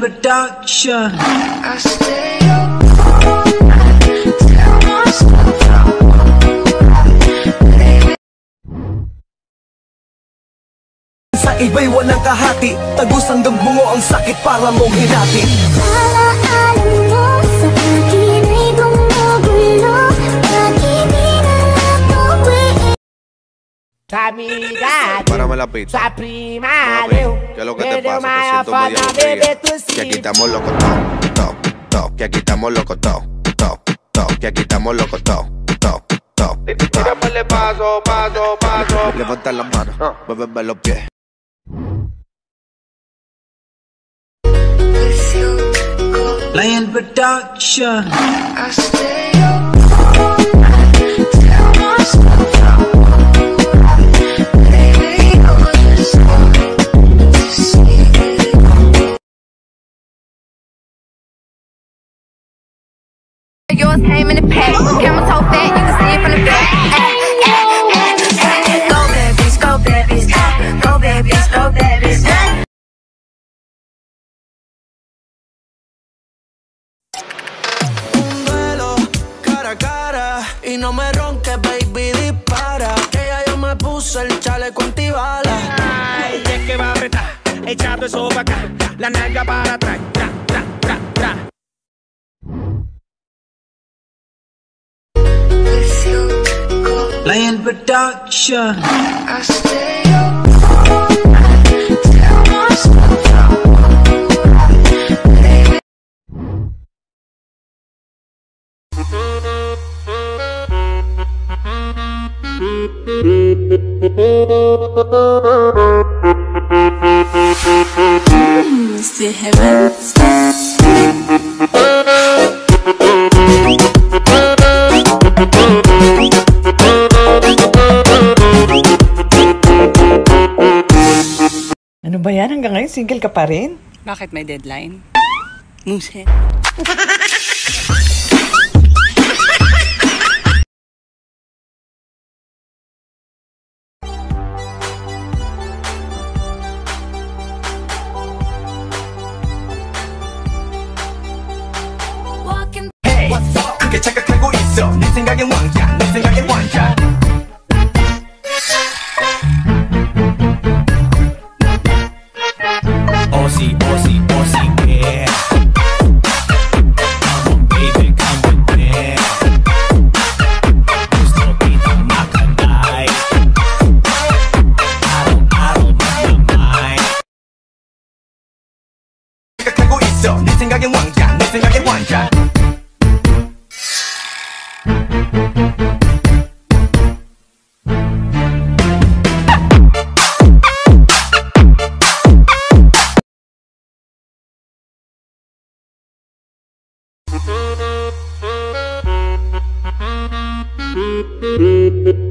Production. I stay up all night, tell myself I'm alright. Sa iba'y walang kahati Tagos hanggang bungo ang sakit para mong hinati Amiga, Para malapit. sa prima, Leo. ¿Qué es lo que te pasa? Te siento medio Que aquí estamos locos todo, todo, todo. Que aquí estamos locos todo, todo, todo. Que aquí estamos locos todo, todo, todo. Tírame paso, paso, paso. Levanta las manos, muéveme los pies. With you, go. Lion Production. I stay up Yours came in the pack. Camera so fat, you can see it from the back. Go babies, go babies, ah. go babies, go babies. Un duelo cara a cara Y no me ronques, baby, dispara Que ya yo me puse el chaleco antibala Ay, es que va a apretar, echando eso para acá, la nalga para atrás, Lion Production. I stay up all night, alright. Baby, Ano ba yan? Hanggang ngayon, single ka pa rin? Bakit may deadline? Muset. Hey, 그게 착각하고 있어 네 생각엔 왕자 내 생각엔 왕자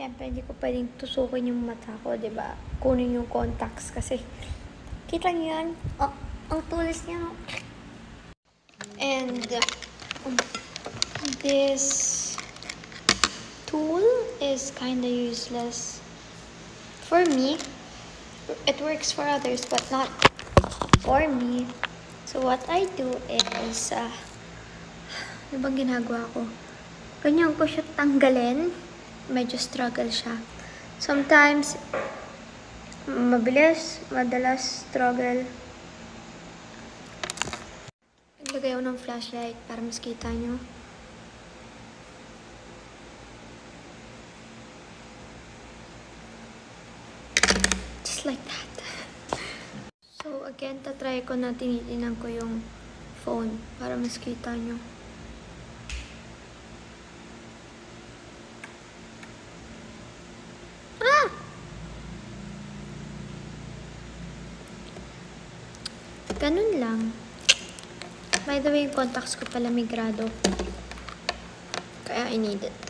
syempre, hindi ko pwedeng tusukin yung mata ko, ba? Kunin yung contacts kasi. Kita niyo yan? Oh, ang tulis niya. And, um, this tool is kinda useless. For me, it works for others, but not for me. So, what I do is, uh, ano bang ginagawa ko? Ganyan ko siya tanggalin. Medyo struggle siya. Sometimes, mabilis, madalas struggle. Naglagay ako ng flashlight para mas kita nyo. Just like that. So, again, tatry ko na tinitinan ko yung phone para mas kita nyo. Ganun lang. By the way, yung contacts ko pala migrado. Kaya I need it.